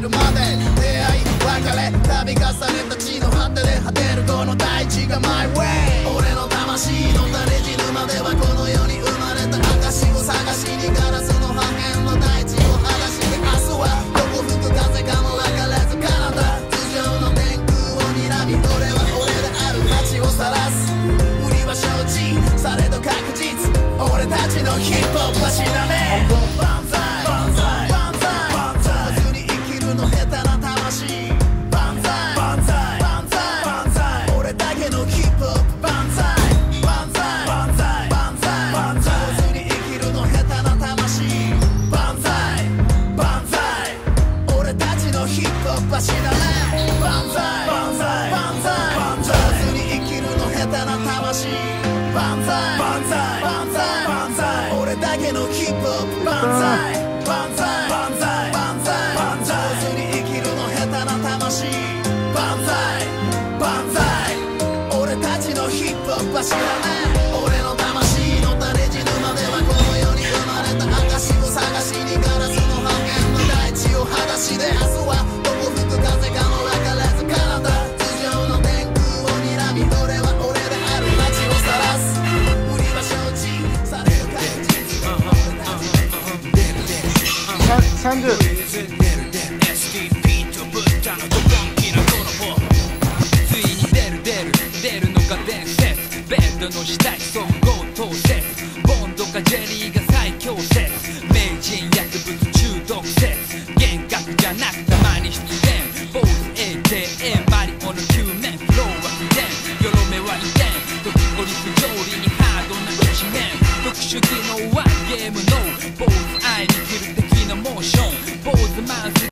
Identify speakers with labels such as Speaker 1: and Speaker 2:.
Speaker 1: るまで出会い別れ旅重ねた地の果てで果てるこの大地が My way 俺の魂の下手な魂万歳万歳万歳万歳俺だけのヒップホップ万歳万歳万歳万歳万歳普通に生きるの下手な魂万歳万歳俺たちのヒップホップは知らない万歳万歳万歳万歳普通に生きるの下手な魂万歳万歳万歳俺だけのヒップホップ万歳万歳30ベッ
Speaker 2: ド
Speaker 3: の下潜合当説ボンドジェリーが最強説名人薬物中毒説幻覚じゃなく